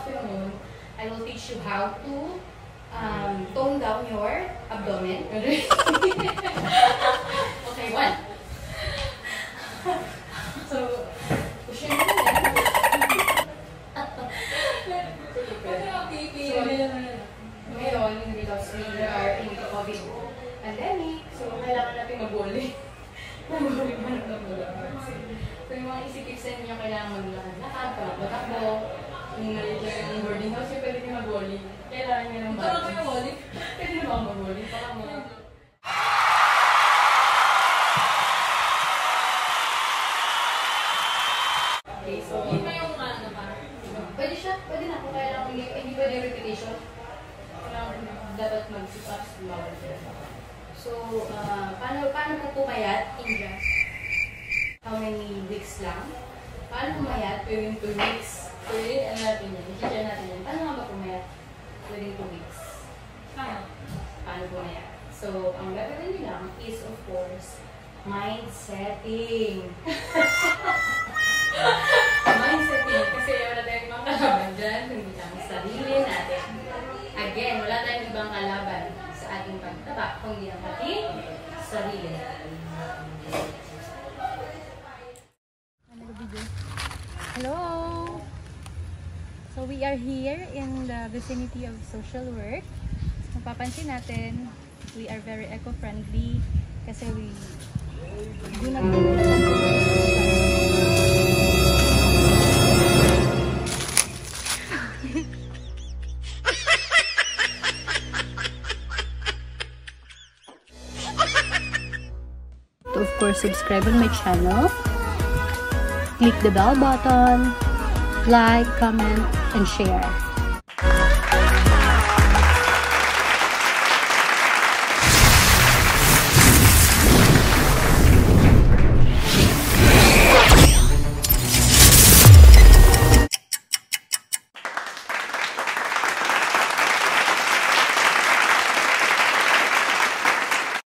afternoon, I will teach you how to um, tone down your abdomen. okay, one. So, push your Ngayon, because we are in the COVID pandemic, so kailangan natin mag-bully. Nabully pa ng So, yung mga isip-isip niyo kailangan maglakad-lakad, patakbo-takbo, yung yung boarding house, yung mag-volley. Kailangan nyo ng Ito na kayo volley. Pwede na so, Yun ba yung ano pa? Pwede siya, pwede na kung kaya lang hindi, hindi pwede. Kailangan dapat mag-sit-ups, bawal sila. So, uh, paano, paano po pumayat? Inja. How many weeks lang? Paano pumayat? Within 2 weeks. So, yun, ano natin yan? I-share natin yan. Paano nga ba pumayat? Within 2 weeks. Paano? Paano pumayat? So, ang gagawin nyo lang is, of course, mind setting. mind setting. Kasi wala tayong mga kalaban dyan, kundi lang sarili natin. Again, wala tayong ibang kalaban sa ating pagtaba, kundi ang ating sarili. Hello! So we are here in the vicinity of social work. Mapapansin natin, we are very eco-friendly kasi we do not of course subscribe on my channel. Click the bell button. Like comment and share